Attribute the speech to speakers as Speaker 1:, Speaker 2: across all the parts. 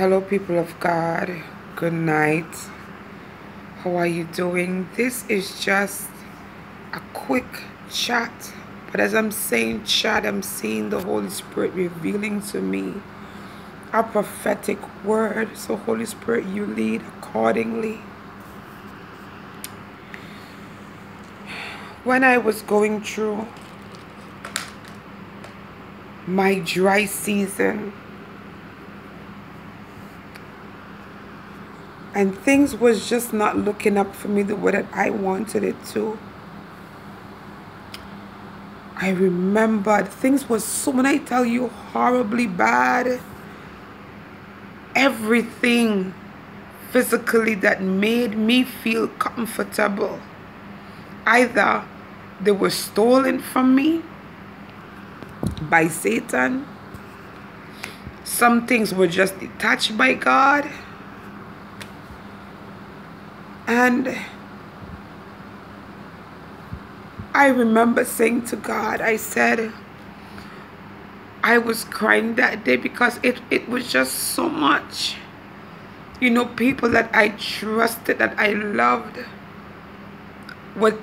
Speaker 1: Hello, people of God. Good night. How are you doing? This is just a quick chat. But as I'm saying chat, I'm seeing the Holy Spirit revealing to me a prophetic word. So, Holy Spirit, you lead accordingly. When I was going through my dry season, and things was just not looking up for me the way that I wanted it to. I remembered things was so when I tell you horribly bad. Everything physically that made me feel comfortable. Either they were stolen from me by Satan. Some things were just detached by God and I remember saying to God, I said, I was crying that day because it, it was just so much. You know, people that I trusted, that I loved, what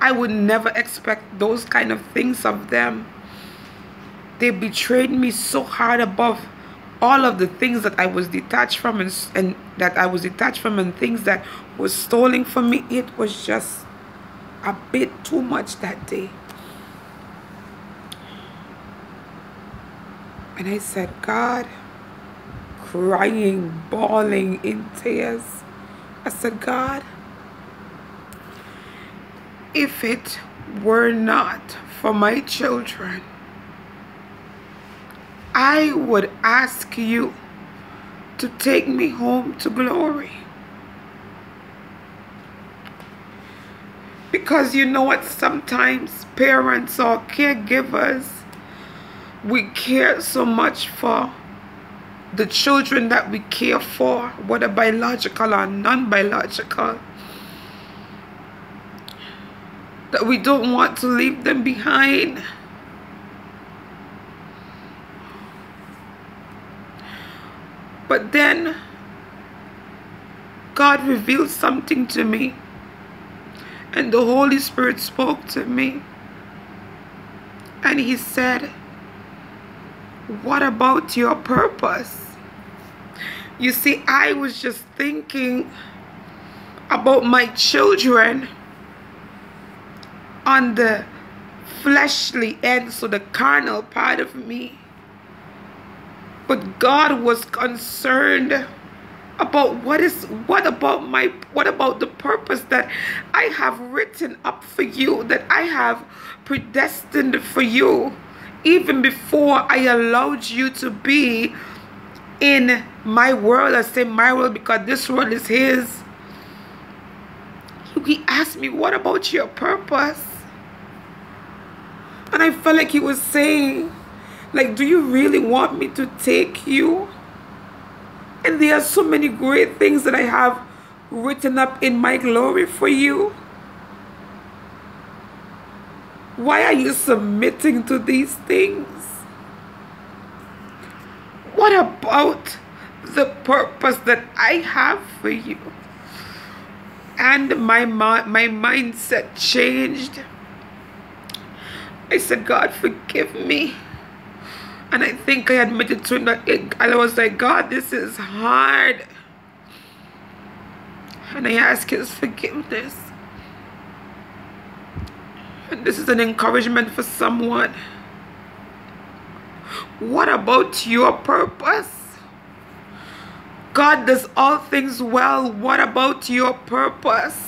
Speaker 1: I would never expect those kind of things of them. They betrayed me so hard above all of the things that I was detached from and, and that I was detached from and things that was stolen from me, it was just a bit too much that day. And I said, God, crying, bawling in tears. I said, God, if it were not for my children, I would ask you to take me home to glory. Because you know what? Sometimes parents or caregivers, we care so much for the children that we care for, whether biological or non-biological, that we don't want to leave them behind. But then God revealed something to me. And the Holy Spirit spoke to me. And He said, What about your purpose? You see, I was just thinking about my children on the fleshly end, so the carnal part of me. But God was concerned about what is what about my what about the purpose that I have written up for you that I have predestined for you even before I allowed you to be in my world. I say my world because this world is his. He asked me what about your purpose? And I felt like he was saying like, do you really want me to take you? And there are so many great things that I have written up in my glory for you. Why are you submitting to these things? What about the purpose that I have for you? And my, my mindset changed. I said, God, forgive me. And I think I admitted to him that it, I was like, God, this is hard. And I ask his forgiveness. And this is an encouragement for someone. What about your purpose? God does all things well. What about your purpose?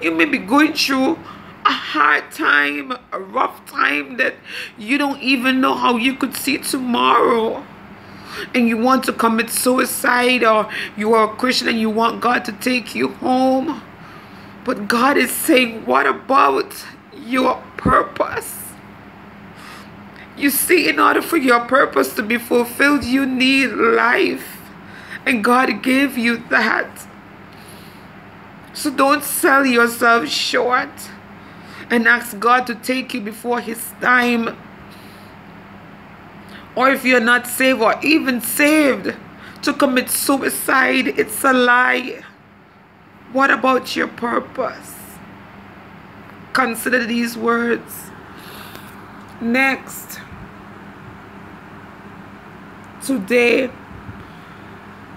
Speaker 1: You may be going through a hard time, a rough time that you don't even know how you could see tomorrow. And you want to commit suicide, or you are a Christian and you want God to take you home. But God is saying, What about your purpose? You see, in order for your purpose to be fulfilled, you need life. And God gave you that. So don't sell yourself short and ask God to take you before his time. Or if you're not saved or even saved, to commit suicide. It's a lie. What about your purpose? Consider these words. Next, today,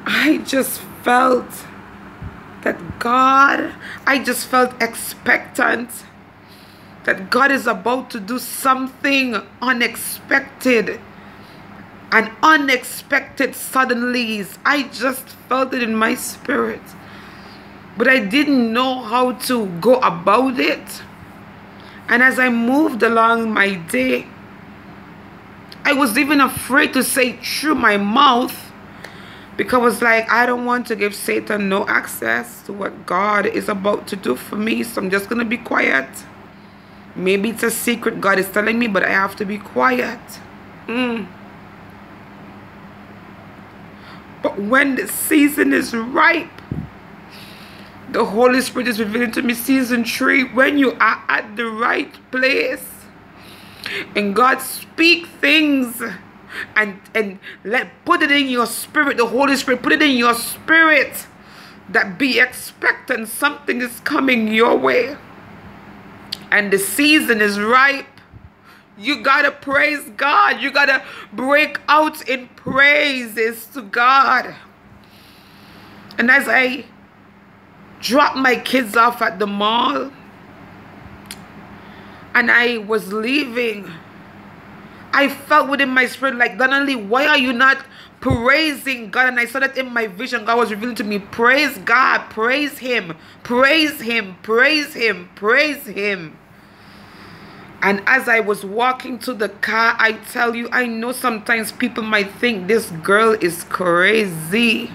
Speaker 1: I just felt that God, I just felt expectant that God is about to do something unexpected and unexpected suddenlies. I just felt it in my spirit. But I didn't know how to go about it. And as I moved along my day, I was even afraid to say through my mouth because I was like I don't want to give Satan no access to what God is about to do for me. So I'm just going to be quiet. Maybe it's a secret God is telling me, but I have to be quiet. Mm. But when the season is ripe, the Holy Spirit is revealing to me season three when you are at the right place and God speak things and and let put it in your spirit the Holy Spirit put it in your spirit that be expectant something is coming your way and the season is ripe, you gotta praise God. You gotta break out in praises to God. And as I dropped my kids off at the mall and I was leaving, I felt within my spirit like, Donnaly, why are you not praising God? And I saw that in my vision, God was revealing to me, praise God, praise Him, praise Him, praise Him, praise Him. And as I was walking to the car, I tell you, I know sometimes people might think this girl is crazy.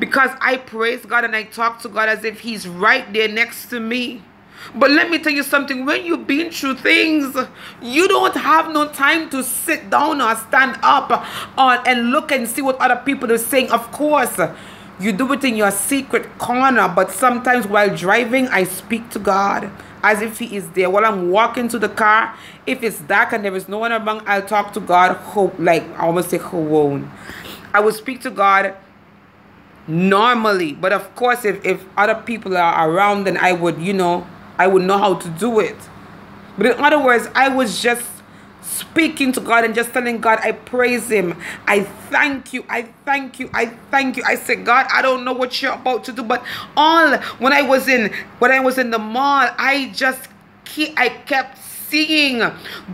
Speaker 1: Because I praise God and I talk to God as if He's right there next to me. But let me tell you something when you've been through things, you don't have no time to sit down or stand up on and look and see what other people are saying. Of course, you do it in your secret corner, but sometimes while driving, I speak to God as if he is there while i'm walking to the car if it's dark and there is no one around i'll talk to god hope like i almost say won't. i will speak to god normally but of course if, if other people are around then i would you know i would know how to do it but in other words i was just speaking to God and just telling God, I praise Him. I thank you. I thank you. I thank you. I said, God, I don't know what you're about to do, but all when I was in when I was in the mall, I just I kept seeing.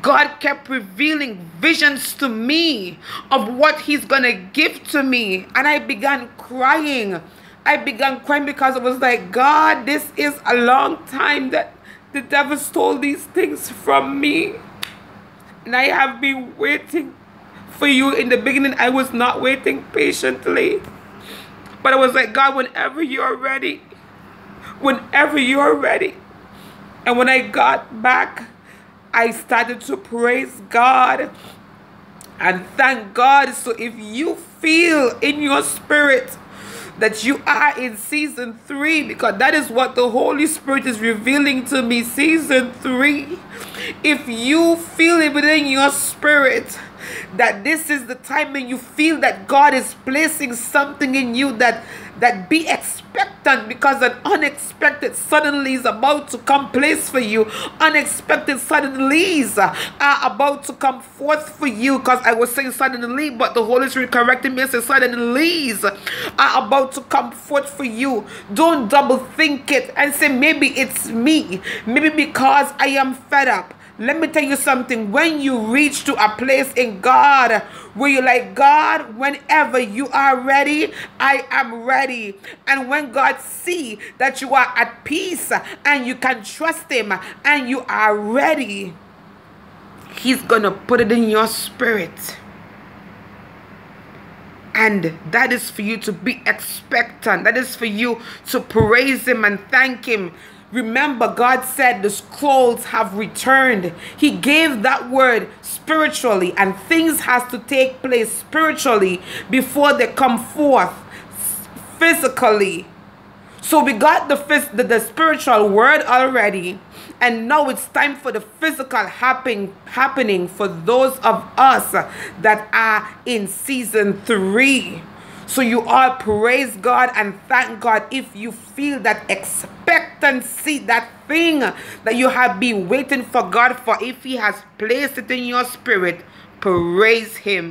Speaker 1: God kept revealing visions to me of what He's gonna give to me, and I began crying. I began crying because it was like, God, this is a long time that the devil stole these things from me. And I have been waiting for you. In the beginning, I was not waiting patiently. But I was like, God, whenever you're ready, whenever you're ready. And when I got back, I started to praise God and thank God. So if you feel in your spirit that you are in season three because that is what the Holy Spirit is revealing to me. Season three. If you feel it within your spirit that this is the time when you feel that God is placing something in you that that be expectant because an unexpected suddenly is about to come place for you. Unexpected suddenlies are about to come forth for you because I was saying suddenly but the Holy Spirit corrected me and said suddenlies are about to come forth for you. Don't double think it and say maybe it's me. Maybe because I am fed up let me tell you something. When you reach to a place in God where you're like, God, whenever you are ready, I am ready. And when God see that you are at peace and you can trust him and you are ready, he's going to put it in your spirit. And that is for you to be expectant. That is for you to praise him and thank him Remember, God said the scrolls have returned. He gave that word spiritually, and things has to take place spiritually before they come forth physically. So we got the, the, the spiritual word already, and now it's time for the physical happen, happening for those of us that are in season three. So you all praise God and thank God if you feel that expectancy, that thing that you have been waiting for God for, if He has placed it in your spirit, praise Him.